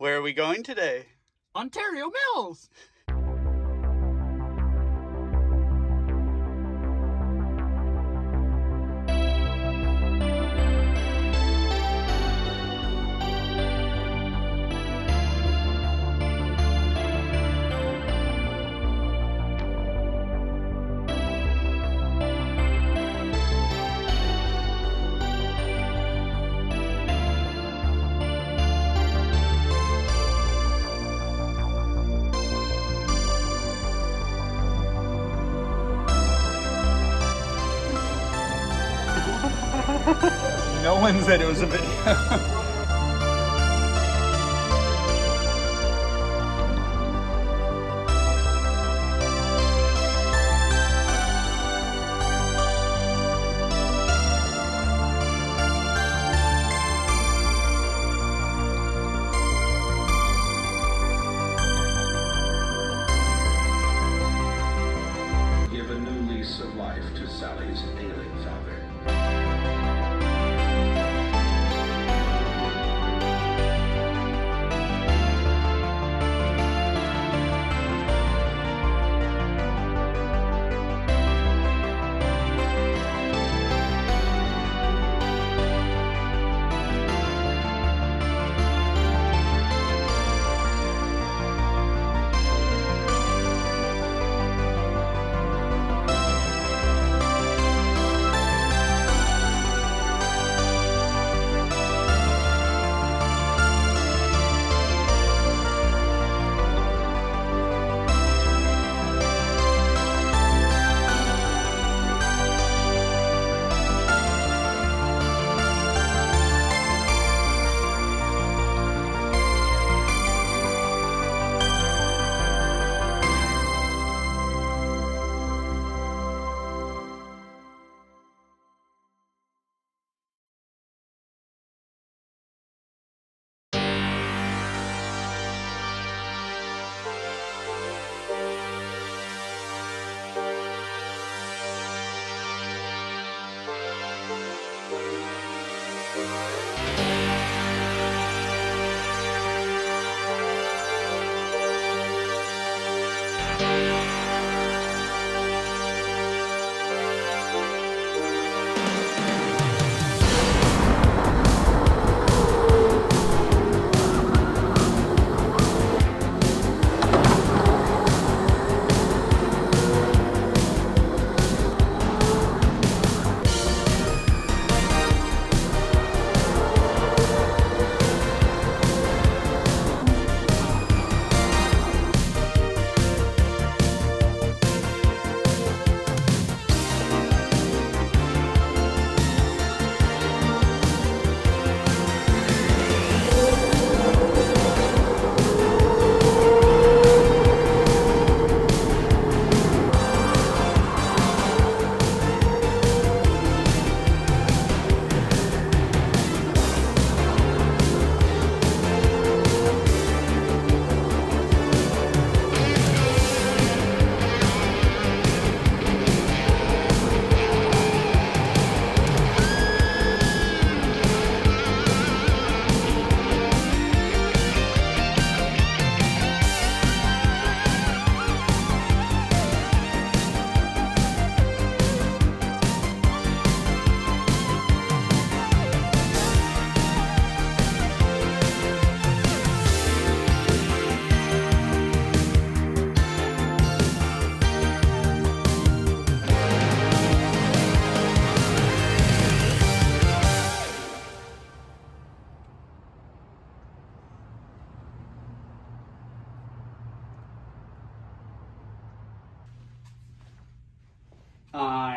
Where are we going today? Ontario Mills. One said it was a video.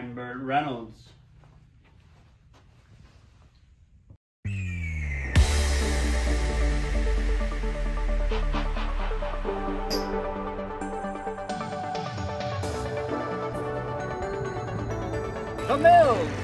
I'm Burt Reynolds. The Mills.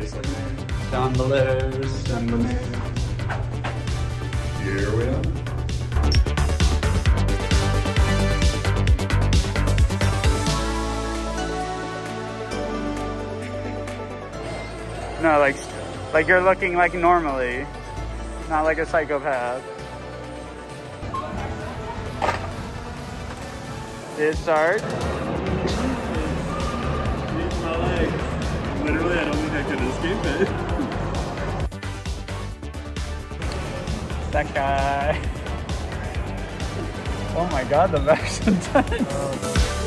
Air. Tastes like an air. Chandeliers. Chandeliers. Here we are. No, like, like you're looking like normally, not like a psychopath. Did it start? my leg. Literally, I don't think I could escape it. That guy. Oh my god, the intense.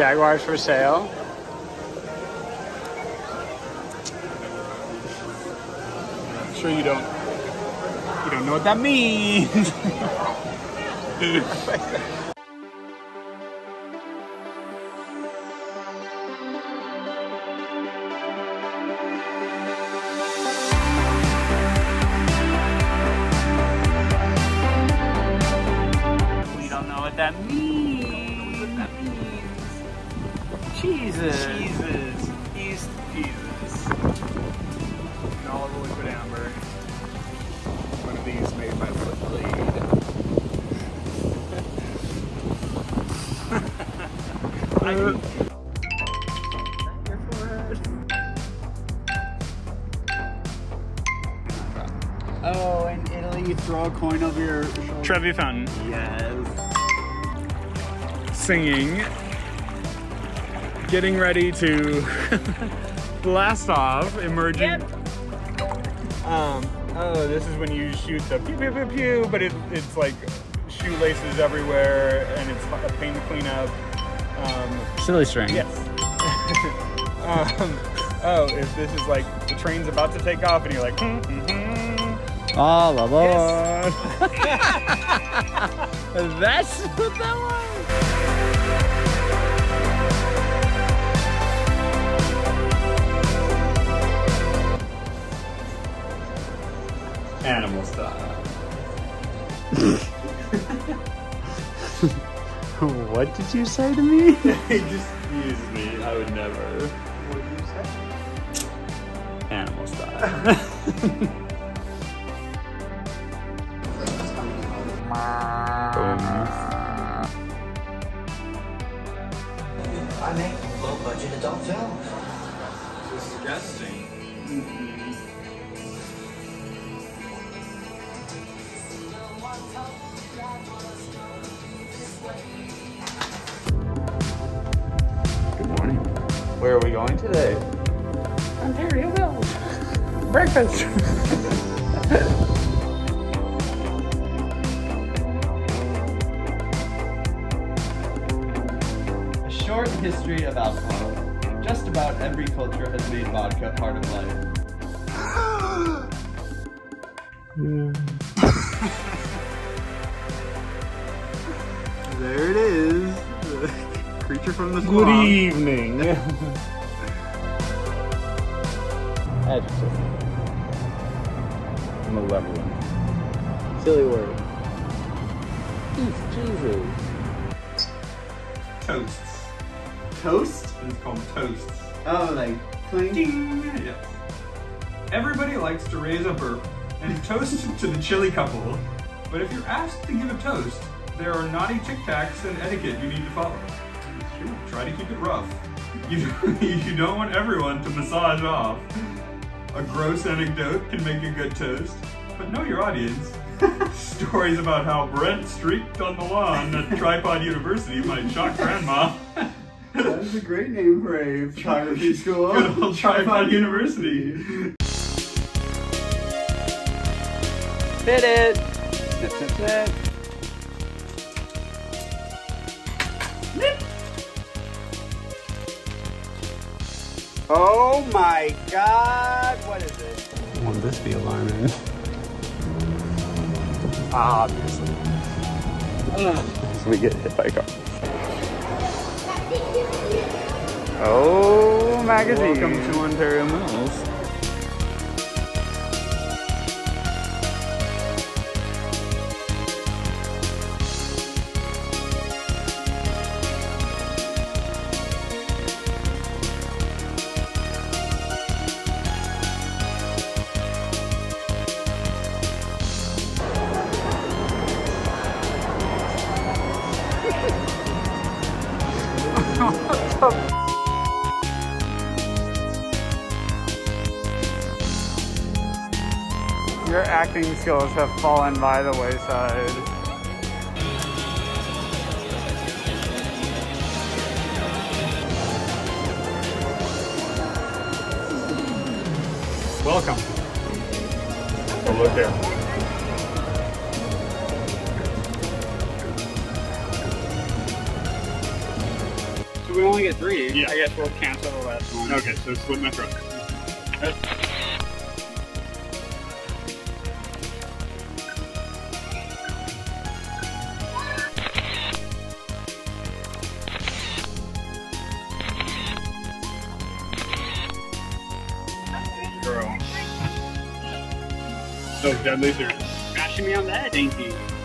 Jaguar's for sale. I'm sure you don't. You don't know what that means. Singing. Getting ready to blast off, emerging. Um, oh, this is when you shoot the pew pew pew pew, but it, it's like shoelaces everywhere and it's a pain to clean up. Um, Silly string. yes. um, oh, if this is like the train's about to take off and you're like, hmm, hmm, hmm. All aboard. That's what that was. Animal style. what did you say to me? Excuse me, I would never. What did you say? Animal style. I make low budget adult films. Good Where are we going today? Ontario Mills. Breakfast. A short history of alcohol. Just about every culture has made vodka part of life. yeah. Creature from the Good evening. Adjective. Malevolent. Silly word. Jesus. Toasts. Toast? It's called toasts. Oh, like clink. Ding! Yes. Everybody likes to raise a burp and toast to the chili couple. But if you're asked to give a toast, there are naughty tic tacs and etiquette you need to follow. Try to keep it rough. You, you don't want everyone to massage off. A gross anecdote can make a good toast, but know your audience. Stories about how Brent streaked on the lawn at Tripod University might shock grandma. That's a great name for a photography school. Good old Tripod University. Hit it! Oh my god, what is it? Won't this be alarming? Obviously. So we get hit by a car. Oh, magazine. Welcome to Ontario Mills. Your acting skills have fallen by the wayside. Welcome. Oh, look there. So we only get three. Yeah. I guess we'll cancel the last one. Okay, so split my throat. Deadly. Smashing me on the head, ain't he?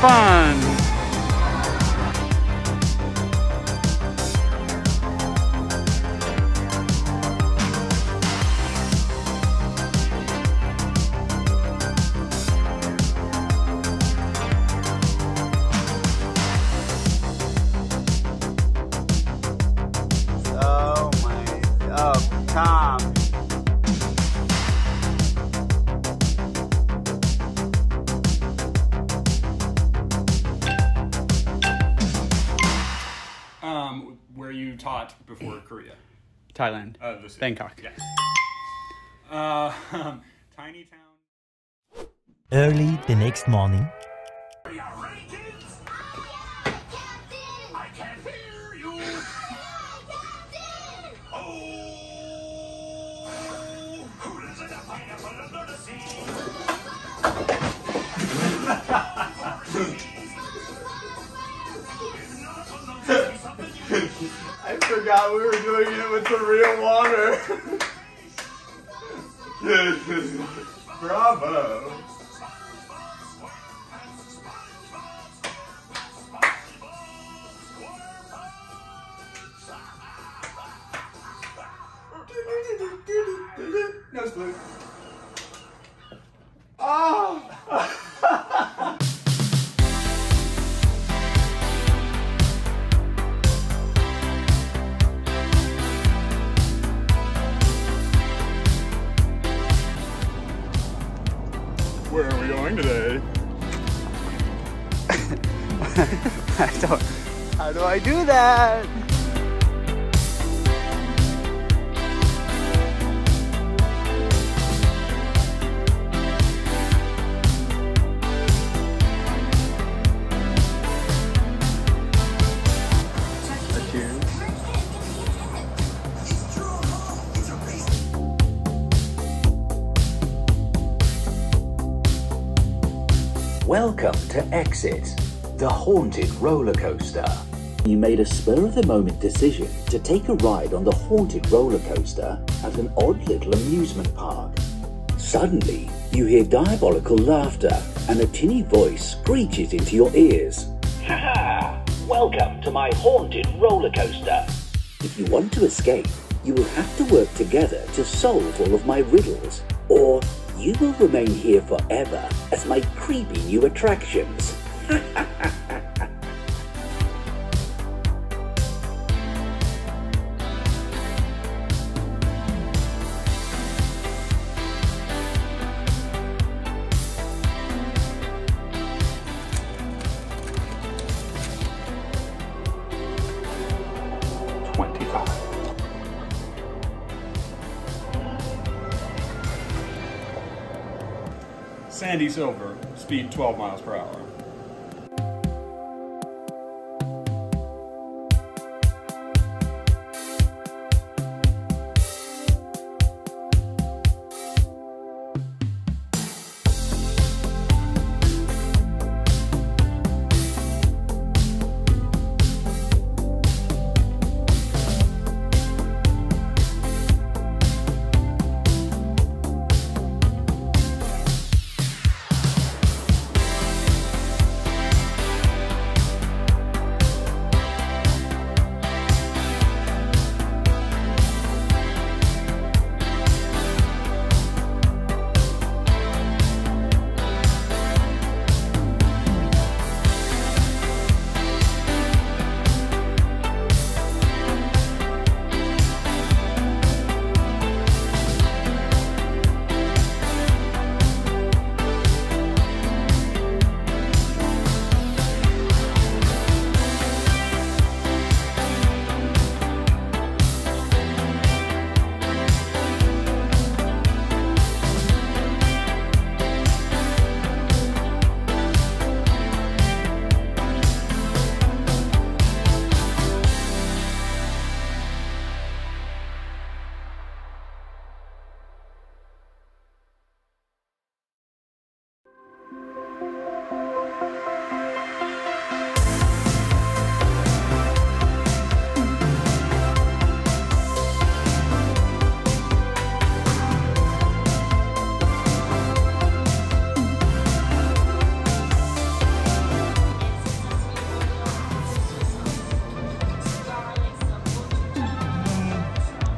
Fun! The city. Bangkok. Yes. Uh, um, tiny town. Early the next morning, forgot we were doing it with the real water. Bravo. No split. Today? I don't. How do I do that? Welcome to Exit, the haunted roller coaster. You made a spur of the moment decision to take a ride on the haunted roller coaster at an odd little amusement park. Suddenly, you hear diabolical laughter and a tinny voice screeches into your ears. Ha ha! Welcome to my haunted roller coaster. If you want to escape, you will have to work together to solve all of my riddles, or you will remain here forever as my creepy new attractions. Silver, speed 12 miles per hour.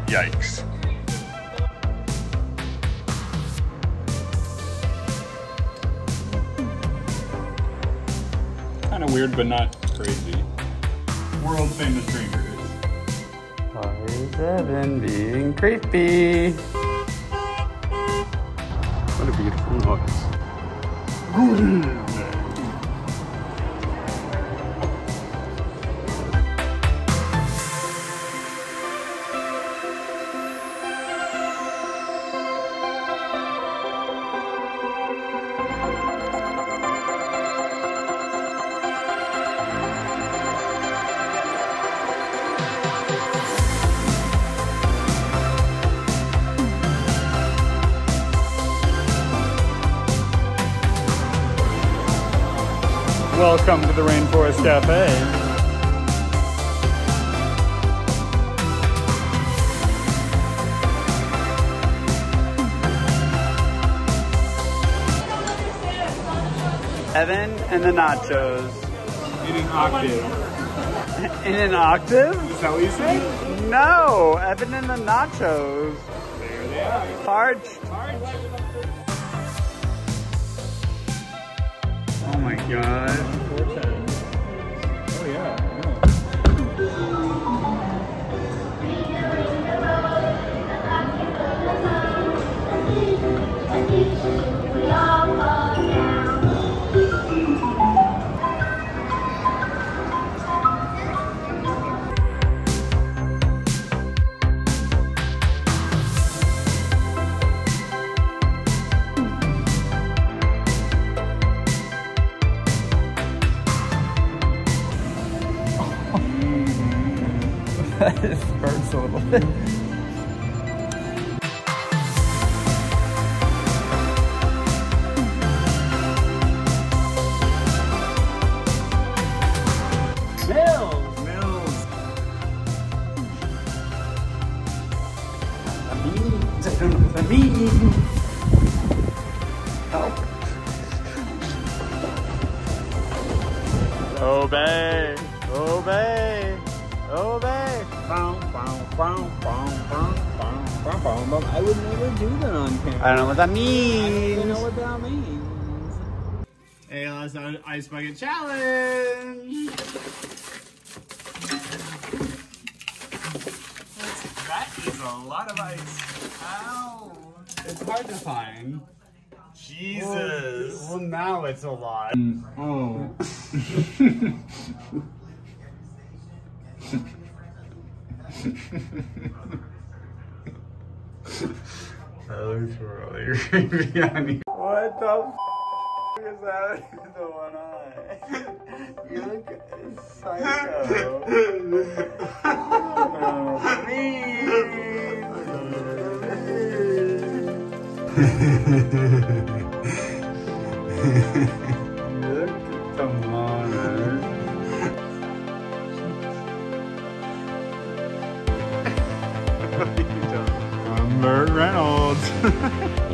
Yikes. Kind of weird, but not crazy. World famous drinkers. Why is Evan being creepy? What a beautiful noise. Welcome to the Rainforest Cafe. Evan and the nachos. In an octave. In an octave? Is that what you said? No, Evan and the nachos. There they are. Parched. Oh Oh my god. 呵 Hey, let's ice bucket challenge. That is a lot of ice. Ow. It's hard to find. Jesus. Well, now it's a lot. Mm, oh. that looks really creepy on you. What the f is in the one eye? You look psycho. oh, please. Look at the monitor. Burt Reynolds.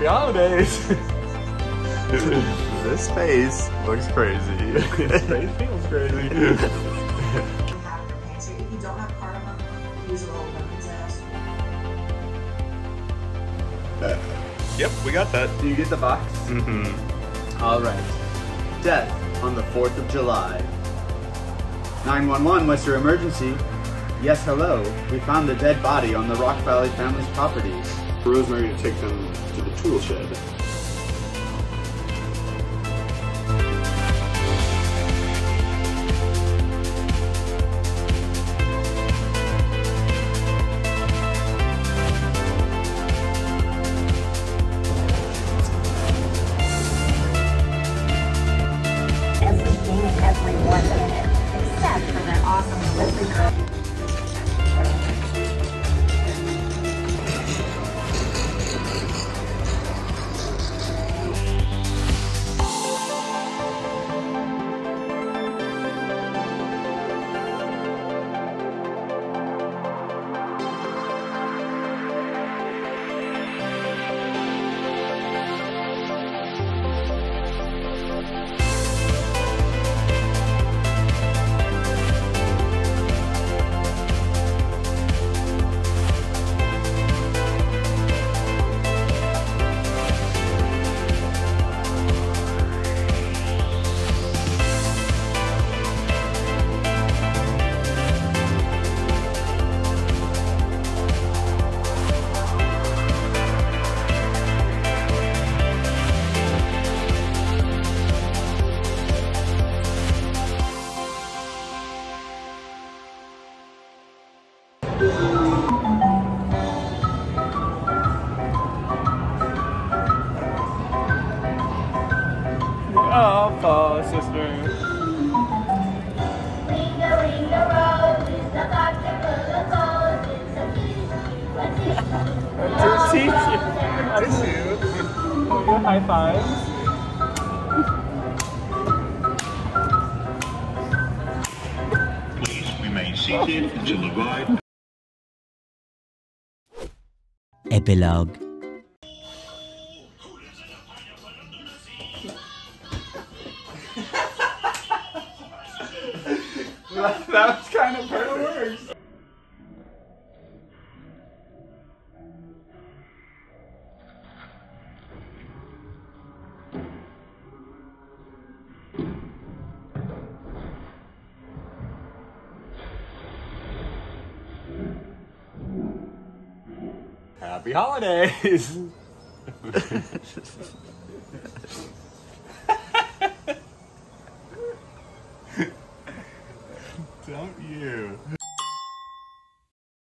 Happy holidays. This face looks crazy. this face feels crazy. have your pantry. If you don't have cardamom, use a little lemon zest. yep, we got that. Do you get the box? Mm-hmm. All right. Death on the 4th of July. 911, what's your emergency? Yes, hello. We found the dead body on the Rock Valley family's property. Rosemary to take them 富有学 Epilogue